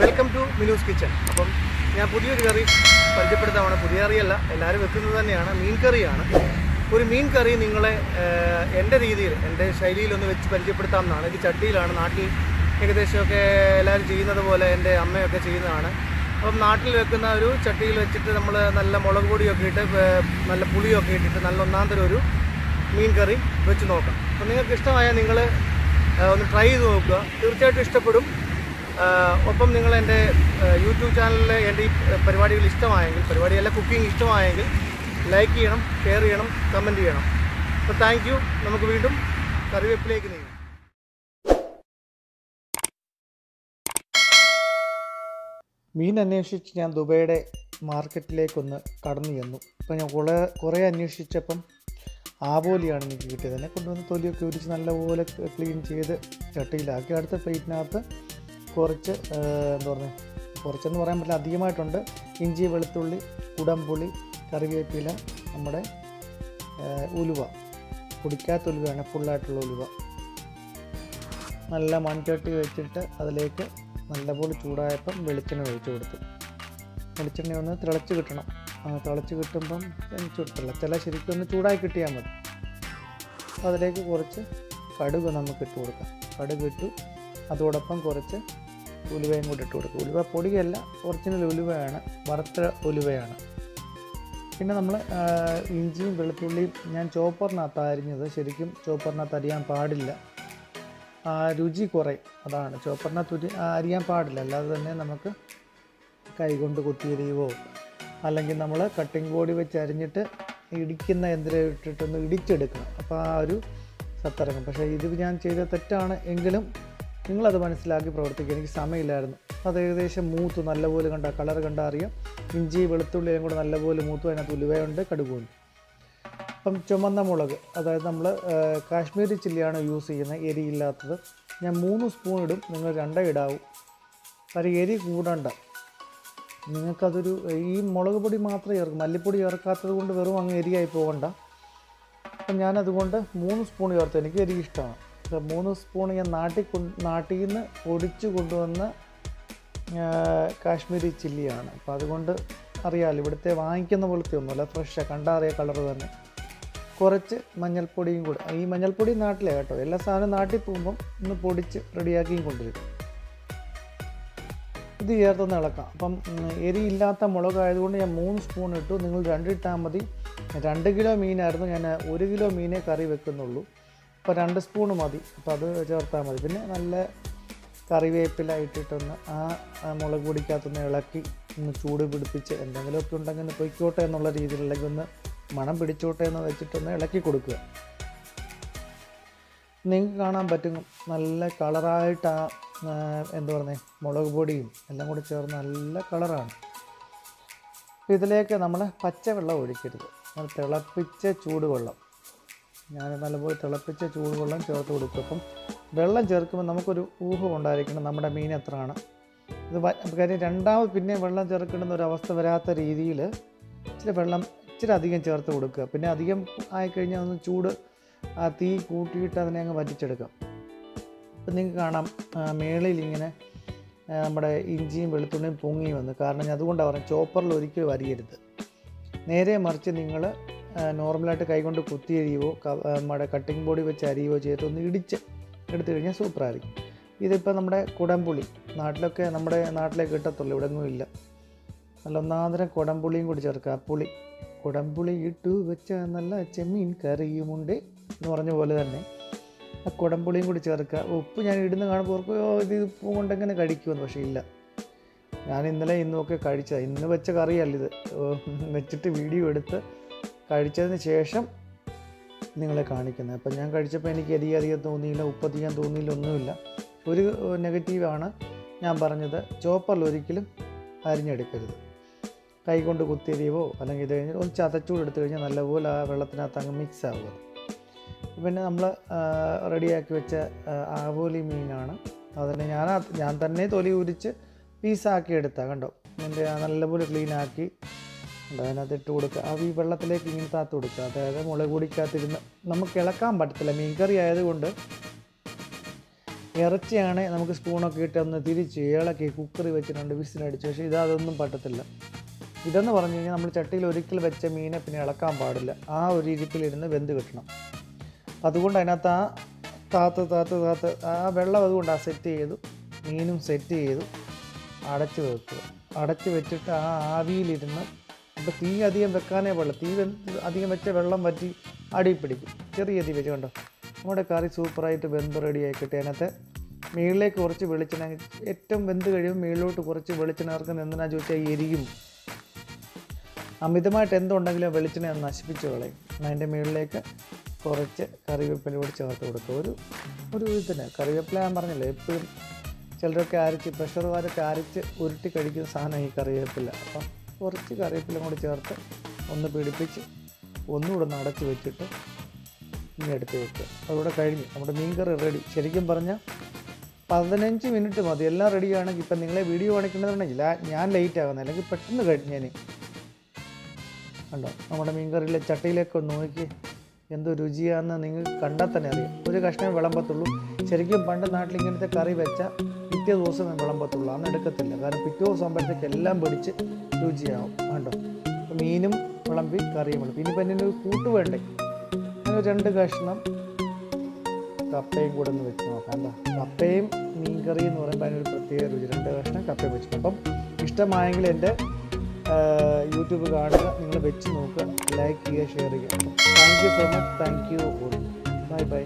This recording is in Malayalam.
വെൽക്കം ടു മിനൂസ് കിച്ചൺ അപ്പം ഞാൻ പുതിയൊരു കറി പരിചയപ്പെടുത്താമാണ് പുതിയ കറിയല്ല എല്ലാവരും വെക്കുന്നത് തന്നെയാണ്. മീൻ കറിയാണ്. ഒരു മീൻ കറി നിങ്ങളെ എന്റെ രീതിയിൽ എന്റെ ശൈലിയിലൊന്ന് വെച്ച് പരിചയപ്പെടുത്താം എന്നാണ്. ഇത് ചട്ടിയിലാണ് നാട്ടിൽ ഏകദേശമൊക്കെ എല്ലാവരും ചെയ്യുന്നത് പോലെ എന്റെ അമ്മയൊക്കെ ചെയ്യുന്നതാണ്. അപ്പം നാട്ടിൽ വെക്കുന്ന ഒരു ചട്ടിയിൽ വെച്ചിട്ട് നമ്മൾ നല്ല മുളക് പൊടിയൊക്കെ ഇട്ട് നല്ല പുളിയൊക്കെ ഇട്ടിട്ട് നല്ല ഒന്നാം തരം ഒരു മീൻ കറി വെച്ച് നോക്കാം. അപ്പം നിങ്ങൾക്ക് ഇഷ്ടമായാൽ നിങ്ങൾ ഒന്ന് ട്രൈ ചെയ്ത് നോക്കുക. തീർച്ചയായിട്ടും ഇഷ്ടപ്പെടും. ഒപ്പം നിങ്ങൾ എന്റെ യൂട്യൂബ് ചാനലിൽ എന്റെ ഈ പരിപാടികൾ ഇഷ്ടമായെങ്കിൽ പരിപാടിയല്ല കുക്കിംഗ് ഇഷ്ടമായെങ്കിൽ ലൈക്ക് ചെയ്യണം ഷെയർ ചെയ്യണം കമന്റ് ചെയ്യണം. അപ്പോൾ താങ്ക് നമുക്ക് വീണ്ടും കറിവേപ്പിലേക്ക് നീങ്ങാം. മീൻ അന്വേഷിച്ച് ഞാൻ ദുബൈയുടെ മാർക്കറ്റിലേക്കൊന്ന് കടന്നു ചെന്നു. അപ്പോൾ ഞാൻ കുറേ കുറേ അന്വേഷിച്ചപ്പം ആവോലിയാണ് എനിക്ക് കിട്ടിയത്. എന്നെ കൊണ്ടുവന്ന് തൊലിയൊക്കെ ഉരിച്ച് നല്ലപോലെ ക്ലീൻ ചെയ്ത് ചട്ടിയിലാക്കി. അടുത്ത പ്ലേറ്റിനകത്ത് കുറച്ച് എന്താ പറയുക കുറച്ചെന്ന് പറയാൻ പറ്റില്ല അധികമായിട്ടുണ്ട്. ഇഞ്ചി വെളുത്തുള്ളി കുടംപുളി കറിവേപ്പില നമ്മുടെ ഉലുവ. പൊടിക്കാത്ത ഉലുവയാണ് ഫുള്ളായിട്ടുള്ള ഉലുവ. നല്ല മൺചട്ടി വെച്ചിട്ട് അതിലേക്ക് നല്ലപോലെ ചൂടായപ്പം വെളിച്ചെണ്ണ ഒഴിച്ചു കൊടുത്തു. വെളിച്ചെണ്ണ ഒന്ന് തിളച്ച് കിട്ടണം. തിളച്ച് കിട്ടുമ്പം ചുട്ടില്ല ചില ശരിക്കും ഒന്ന് ചൂടായി കിട്ടിയാൽ മതി. അതിലേക്ക് കുറച്ച് കടുക് നമുക്ക് ഇട്ട് കൊടുക്കാം. കടുക് ഇട്ടു. അതോടൊപ്പം കുറച്ച് ഉലുവയും കൂടി ഇട്ട് കൊടുക്കും ഉലുവ പൊടിയല്ല ഒറിജിനൽ ഉലുവയാണ് വറുത്ത ഉലുവയാണ്. പിന്നെ നമ്മൾ ഇഞ്ചിയും വെളുത്തുള്ളിയും ഞാൻ ചോപ്പറിനകത്ത് അരിഞ്ഞത്. ശരിക്കും ചോപ്പറിനകത്ത് അരിയാൻ പാടില്ല. രുചി കുറയും. അതാണ്. ചോപ്പറിനകത്ത് ഉരി അരിയാൻ പാടില്ല. അല്ലാതെ തന്നെ നമുക്ക് കൈകൊണ്ട് കുത്തിയരിയുവോ അല്ലെങ്കിൽ നമ്മൾ കട്ടിംഗ് ബോർഡ് വെച്ച് അരിഞ്ഞിട്ട് ഇടിക്കുന്ന യന്ത്രം ഇട്ടിട്ടൊന്ന് ഇടിച്ചെടുക്കണം. അപ്പോൾ ആ ഒരു സത്തിറങ്ങും പക്ഷേ ഇത് ഞാൻ ചെയ്ത തെറ്റാണ്. എങ്കിലും നിങ്ങളത് മനസ്സിലാക്കി പ്രവർത്തിക്കുക. എനിക്ക് സമയമില്ലായിരുന്നു. അത് ഏകദേശം മൂത്ത്. നല്ലപോലെ കണ്ട? കളർ കണ്ടാൽ അറിയാം. ഇഞ്ചി വെളുത്തുള്ളിയും കൂടെ നല്ലപോലെ മൂത്തു. അതിനകത്ത് ഉലുവയുണ്ട് കടുകുണ്ട്. അപ്പം ചുമന്ന മുളക്. അതായത് നമ്മൾ കാശ്മീരി ചില്ലിയാണ് യൂസ് ചെയ്യുന്നത്. എരിയില്ലാത്തത് ഞാൻ മൂന്ന് സ്പൂൺ ഇടും. നിങ്ങൾ രണ്ടേ ഇടാവും. കാര്യം എരി കൂടണ്ട. നിങ്ങൾക്കതൊരു ഈ മുളക് പൊടി മാത്രമേ ചേർക്കും. മല്ലിപ്പൊടി ചേർക്കാത്തത് കൊണ്ട് വെറും അങ്ങ് എരിയായി പോകണ്ട അപ്പം ഞാനതുകൊണ്ട് മൂന്ന് സ്പൂൺ ചേർത്ത്. എനിക്ക് എരി ഇഷ്ടമാണ്. മൂന്ന് സ്പൂൺ ഞാൻ നാട്ടിൽ നാട്ടിൽ നിന്ന് പൊടിച്ച് കൊണ്ടുവന്ന കാശ്മീരി ചില്ലിയാണ്. അപ്പോൾ അതുകൊണ്ട് അറിയാമല്ലോ ഇവിടുത്തെ വാങ്ങിക്കുന്ന പോലത്തെ ഒന്നുമല്ല ഫ്രഷാണ് കണ്ടറിയ കളർ തന്നെ. കുറച്ച് മഞ്ഞൾപ്പൊടിയും കൂടെ. ഈ മഞ്ഞൾപ്പൊടി നാട്ടിലെ കേട്ടോ. എല്ലാ സാധനവും നാട്ടിൽ പോകുമ്പം ഒന്ന് പൊടിച്ച് റെഡിയാക്കിയും കൊണ്ടുവരും. ഇത് ചേർത്തൊന്ന് ഇളക്കാം. അപ്പം എരിയില്ലാത്ത മുളക് ആയതുകൊണ്ട് ഞാൻ മൂന്ന് സ്പൂൺ ഇട്ടു. നിങ്ങൾ രണ്ടിട്ടാൽ മതി. രണ്ട് കിലോ മീനായിരുന്നു. ഞാൻ ഒരു കിലോ മീനേ കറി വെക്കുന്നുള്ളൂ. അപ്പോൾ രണ്ട് സ്പൂൺ മതി. അപ്പോൾ അത് ചേർത്താൽ മതി. പിന്നെ നല്ല കറിവേപ്പില ഇട്ടിട്ടൊന്ന് ആ മുളക് പൊടിക്കകത്തൊന്ന് ഇളക്കി ഒന്ന് ചൂട് പിടിപ്പിച്ച് എന്തെങ്കിലുമൊക്കെ ഉണ്ടെങ്കിൽ ഒന്ന് പൊയ്ക്കോട്ടെ എന്നുള്ള രീതിയിൽ അല്ലെങ്കിൽ ഒന്ന് മണം പിടിച്ചോട്ടെ എന്ന് വെച്ചിട്ടൊന്ന് ഇളക്കി കൊടുക്കുക. നിങ്ങൾക്ക് കാണാൻ പറ്റും നല്ല കളറായിട്ട് ആ എന്താ പറയുന്നത് മുളക് പൊടിയും എല്ലാം കൂടി ചേർന്ന് നല്ല കളറാണ്. ഇതിലേക്ക് നമ്മൾ പച്ചവെള്ളം ഒഴിക്കരുത്. തിളപ്പിച്ച ചൂടുവെള്ളം. ഞാൻ നല്ലപോലെ തിളപ്പിച്ച ചൂടുവെള്ളം ചേർത്ത് കൊടുക്കും അപ്പം വെള്ളം ചേർക്കുമ്പോൾ നമുക്കൊരു ഊഹം ഉണ്ടായിരിക്കണം നമ്മുടെ മീൻ എത്രയാണ്. ഇത് കാര്യം രണ്ടാമത് പിന്നെ വെള്ളം ചേർക്കേണ്ടുന്ന ഒരു അവസ്ഥ വരാത്ത രീതിയിൽ ഇച്ചിരി വെള്ളം ഇച്ചിരി അധികം ചേർത്ത് കൊടുക്കുക. പിന്നെ അധികം ആയിക്കഴിഞ്ഞാൽ ഒന്ന് ചൂട് ആ തീ കൂട്ടിയിട്ട് അതിനെ അങ്ങ് വറ്റിച്ചെടുക്കാം. ഇപ്പം നിങ്ങൾക്ക് കാണാം മേളിൽ ഇങ്ങനെ നമ്മുടെ ഇഞ്ചിയും വെളുത്തുള്ളിയും പൊങ്ങി വന്നു. കാരണം ഞാൻ അതുകൊണ്ടാണ് പറഞ്ഞത് ചോപ്പറിൽ ഒരിക്കലും അരിയരുത്. നേരെ മറിച്ച് നിങ്ങൾ നോർമലായിട്ട് കൈകൊണ്ട് കുത്തി ആ, നമ്മുടെ കട്ടിംഗ് ബോർഡിൽ വെച്ച് അരിയുവോ ചെയ്തിട്ട് ഒന്ന് ഇടിച്ച് എടുത്തു കഴിഞ്ഞാൽ സൂപ്പറായിരിക്കും. ഇതിപ്പോൾ നമ്മുടെ കുടംപുളി നാട്ടിലൊക്കെ നമ്മുടെ നാട്ടിലേ കിട്ടത്തുള്ളൂ ഇവിടെ ഒന്നും ഇല്ല. നല്ല ഒന്നാന്തരം കുടംപുളിയും കൂടി ചേർക്കുക. പുളി കുടംപുളി ഇട്ട് വെച്ച നല്ല ചെമ്മീൻ കറിയുമുണ്ട് എന്ന് പറഞ്ഞ പോലെ തന്നെ. ആ കുടംപുളിയും കൂടി ചേർക്കുക. ഉപ്പ് ഞാൻ ഇടുന്ന കാണുമ്പോൾ ഓർക്കുകയോ ഇത് ഉപ്പ് കൊണ്ടെങ്ങനെ കഴിക്കുമെന്ന് പക്ഷേ ഇല്ല. ഞാൻ ഇന്നലെ ഇന്നുമൊക്കെ കഴിച്ചത്. ഇന്ന് വെച്ച കറിയല്ല ഇത്. വെച്ചിട്ട് വീഡിയോ എടുത്ത് കഴിച്ചതിന് ശേഷം നിങ്ങളെ കാണിക്കുന്നത്. അപ്പം ഞാൻ കഴിച്ചപ്പോൾ എനിക്ക് എരി അധികം തോന്നിയില്ല ഉപ്പധികം തോന്നിയില്ല ഒന്നുമില്ല. ഒരു നെഗറ്റീവാണ് ഞാൻ പറഞ്ഞത്. ചോപ്പറിൽ ഒരിക്കലും അരിഞ്ഞെടുക്കരുത്. കൈ കൊണ്ട് കുത്തിയരിവോ അല്ലെങ്കിൽ ഇത് കഴിഞ്ഞ് ഒന്ന് ചതച്ചൂട് എടുത്തു കഴിഞ്ഞാൽ നല്ലപോലെ ആ വെള്ളത്തിനകത്ത് അങ്ങ് മിക്സ് ആവുക പിന്നെ നമ്മൾ റെഡിയാക്കി വെച്ച ആവോലി മീനാണ്. അതിനെ ഞാൻ ഞാൻ തന്നെ തൊലി ഉരിച്ച് പീസാക്കി എടുത്താൽ കണ്ടോ? എന്റെ നല്ലപോലെ ഉണ്ട് അതിനകത്ത് ഇട്ട് കൊടുക്കുക. അത് ഈ വെള്ളത്തിലേക്ക് ഇങ്ങനെ താത്ത് കൊടുക്കുക. അതായത് മുളക് പൊടിക്കകത്തിരുന്ന് നമുക്ക് ഇളക്കാൻ പറ്റത്തില്ല. മീൻകറി ആയതുകൊണ്ട് ഇറച്ചിയാണെ നമുക്ക് സ്പൂണൊക്കെ ഇട്ട് ഒന്ന് തിരിച്ച് ഇളക്കി കുക്കറി വെച്ചിട്ടുണ്ട് വിസിലടിച്ച്. പക്ഷേ ഇത് അതൊന്നും പറ്റത്തില്ല. ഇതെന്ന് പറഞ്ഞു കഴിഞ്ഞാൽ നമ്മൾ ചട്ടിയിൽ ഒരിക്കൽ വെച്ച മീനെ പിന്നെ ഇളക്കാൻ പാടില്ല. ആ ഒരു ഇരിപ്പിലിരുന്ന് വെന്ത് കിട്ടണം. അതുകൊണ്ട് അതിനകത്ത് ആ താത്ത് താത്ത് താത്ത് ആ വെള്ളം അതുകൊണ്ട് ആ സെറ്റ് ചെയ്തു. മീനും സെറ്റ് ചെയ്തു. അടച്ച് വെക്കുക. അടച്ച് വെച്ചിട്ട് ആ ആവിയിലിരുന്ന് അപ്പോൾ തീ അധികം വെക്കാനേ പാടില്ല തീ അധികം വെച്ച വെള്ളം വറ്റി അടി പിടിക്കും. ചെറിയ തീ വെച്ച് കണ്ടോ? നമ്മുടെ കറി സൂപ്പറായിട്ട് വെന്ത് റെഡി ആയിക്കട്ടെ കിട്ടി. അതിനകത്ത് മുകളിലേക്ക് കുറച്ച് വെളിച്ചെണ്ണ ഏറ്റവും വെന്ത് കഴിയുമ്പോൾ മുകളിലോട്ട് കുറച്ച് വെളിച്ചെണ്ണ ഇറക്കുന്ന എന്തിനാ ചോദിച്ചാൽ എരിയും. അമിതമായിട്ട് എന്തുണ്ടെങ്കിലും വെളിച്ചെണ്ണ ഒന്ന് നശിപ്പിച്ച് കളയും. അതിന്റെ മുകളിലേക്ക് കുറച്ച് കറിവേപ്പില കൂടി ചേർത്ത് കൊടുക്കുക ഒരു ഒരു ഇതിന് കറിവേപ്പില ഞാൻ പറഞ്ഞല്ലോ എപ്പോഴും ചിലരൊക്കെ അരച്ച് പ്രഷർ വാരൊക്കെ അരച്ച് ഉരുട്ടി കഴിക്കുന്ന സാധനം ഈ കറിവേപ്പില. അപ്പം കുറച്ച് കറിവേപ്പില കൂടി ചേർത്ത് ഒന്ന് പിടിപ്പിച്ച് ഒന്നുകൂടെ ഒന്ന് അടച്ച് വെച്ചിട്ട് ഇനി എടുത്ത് വെക്കുക. അതുകൂടെ കഴിഞ്ഞ്. നമ്മുടെ മീൻ കറി റെഡി ശരിക്കും പറഞ്ഞാൽ പതിനഞ്ച് മിനിറ്റ് മതി. എല്ലാം റെഡി ആണെങ്കിൽ ഇപ്പം നിങ്ങളെ വീഡിയോ കാണിക്കേണ്ടതുണ്ടെങ്കിൽ ഞാൻ ലേറ്റ് ആകുന്നത്. അല്ലെങ്കിൽ പെട്ടെന്ന് കഴിഞ്ഞേനെ കണ്ടോ? നമ്മുടെ മീൻകറിയിലെ ചട്ടിയിലേക്ക് ഒന്ന് നോക്കി. എന്ത് രുചിയാണെന്ന് നിങ്ങൾ കണ്ടാൽ തന്നെ അറിയാം. ഒരു കഷ്ണം വിളമ്പത്തുള്ളൂ. ശരിക്കും പണ്ട് നാട്ടിൽ ഇങ്ങനത്തെ കറി വെച്ചാൽ പിറ്റേ ദിവസം വിളമ്പത്തുള്ളൂ. അന്ന് എടുക്കത്തില്ല. കാരണം പിറ്റേ ദിവസം ആകുമ്പോഴത്തേക്ക് എല്ലാം പിടിച്ച് രുചിയാവും. കണ്ടോ? മീനും വിളമ്പി കറിയും വിളമ്പി. ഇനിയിപ്പോൾ അതിന് ഒരു കൂട്ട് വേണ്ടേ? അങ്ങനെ രണ്ട് കഷ്ണം കപ്പയും കൂടെ ഒന്ന് വെച്ച് നോക്കാം. എന്താ കപ്പയും മീൻ കറി എന്ന് പറയുമ്പോൾ അതിനൊരു പ്രത്യേക രുചി. രണ്ട് കഷ്ണം കപ്പയും വെച്ചു അപ്പം ഇഷ്ടമായെങ്കിൽ എന്റെ യൂട്യൂബ് കാണുക നിങ്ങൾ വെച്ച് നോക്കുക ലൈക്ക് ചെയ്യുക ഷെയർ ചെയ്യുക. Thank you so much thank you bye bye